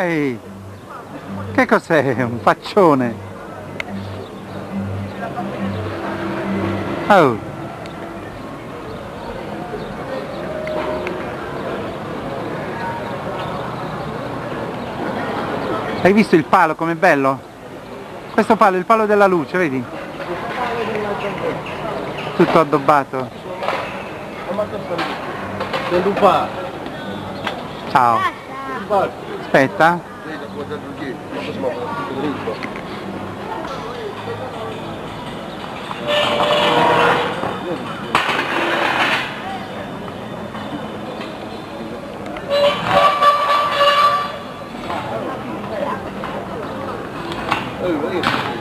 Ehi, che cos'è? Un faccione? Oh. Hai visto il palo com'è bello? Questo palo è il palo della luce, vedi? Tutto addobbato. Ciao. Aspetta. Oh, yeah.